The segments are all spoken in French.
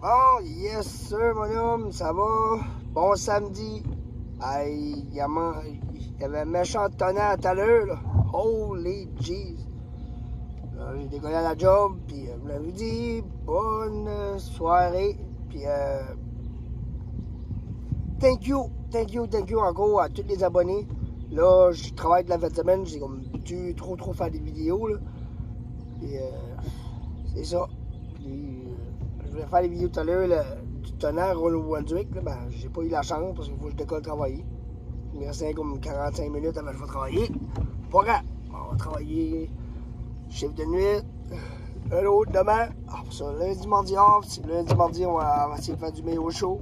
Bon, yes sir, mon homme, ça va? Bon samedi. Il y, avait un méchant tonnerre tout à l'heure. Holy jeez. J'ai décollé à la job, puis euh, vous dit, bonne soirée, puis euh, thank you, thank you, thank you encore à tous les abonnés. Là, je travaille de la fin de semaine, j'ai comme dû trop trop faire des vidéos, là. Et euh, c'est ça. Euh, je voulais faire des vidéos tout à l'heure, du tonnerre au Brunswick, là, ben, j'ai pas eu la chance parce qu'il faut que je décolle travailler. Il me restait comme 45 minutes avant que je vais travailler. Pas grave, on va travailler chiffre de nuit, un autre demain. Ah, lundi, mardi off. Lundi, mardi, on va, essayer de faire du meilleur show.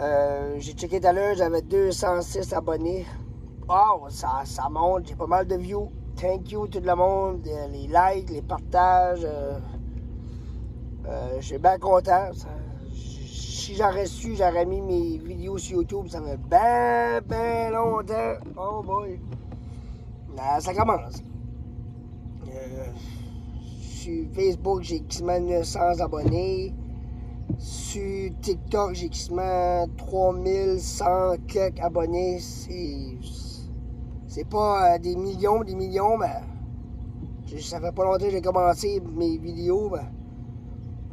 Euh, j'ai checké tout à l'heure, j'avais 206 abonnés. Wow, ça, ça monte, j'ai pas mal de views. Thank you tout le monde, euh, les likes, les partages. Euh, je suis bien content. si j'aurais su, j'aurais mis mes vidéos sur YouTube. Ça fait bien, bien longtemps. Oh boy. ça commence. sur Facebook, j'ai quasiment 900 abonnés. Sur TikTok, j'ai quasiment 3100 quelques abonnés. C'est pas euh, des millions, des millions, mais ça fait pas longtemps que j'ai commencé mes vidéos,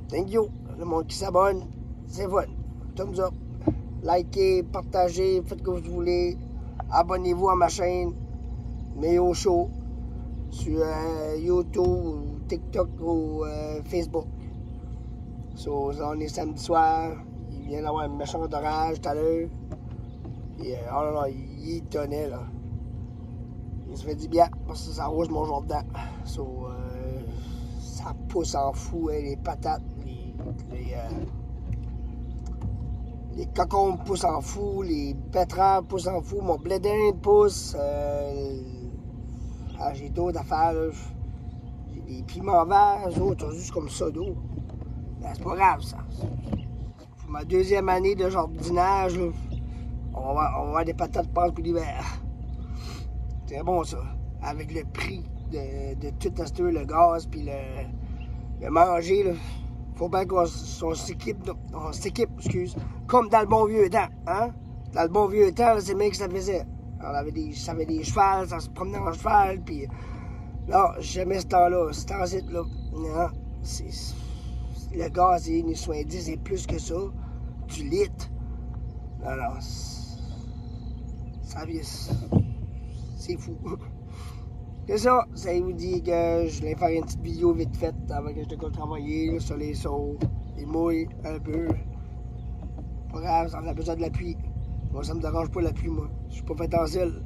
thank you. Le monde qui s'abonne, c'est fun. Thumbs up. Likez, partagez, faites que vous voulez. Abonnez-vous à ma chaîne Méo Show sur euh, YouTube, TikTok ou euh, Facebook. So, on est samedi soir. Il vient d'avoir un méchant d'orage tout à l'heure. Et, oh là là, il tonnait là. Il se fait du bien parce que ça rouge mon dedans. Euh, ça pousse en fou, hein, les patates, les, euh, cocons poussent en fou, les betteraves poussent en fou, mon blé pousse. Euh, ah, j'ai d'autres affaires. J'ai des piments verts, autres, juste comme ça d'eau. Ben, c'est pas grave, ça. Pour ma deuxième année de jardinage, on va, on va avoir des patates pâtes pour l'hiver. C'est bon, ça. Avec le prix de, de tout le gaz, puis le, le manger, là. Faut bien qu'on s'équipe, on s'équipe, excuse, comme dans le bon vieux temps, hein? Dans le bon vieux temps, c'est même que ça faisait. On avait des, ça avait des chevals, ça se promenait en cheval, puis... Non, jamais ce temps-là, ce temps-ci, là, non, c'est... Le gaz, il est 70, c'est plus que ça. Du litre. Ça vient... C'est fou. C'est ça, ça vous dit que je voulais faire une petite vidéo vite faite avant que je décolle travailler, le soleil saut, il mouille un peu. Pas grave, ça a besoin de la pluie. Moi, ça me dérange pas la pluie, moi. Je suis pas fait en zèle.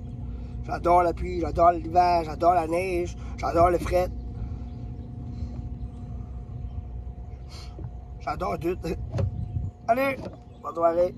J'adore la pluie, j'adore l'hiver, j'adore la neige, j'adore le fret. J'adore tout. Allez, bonne soirée.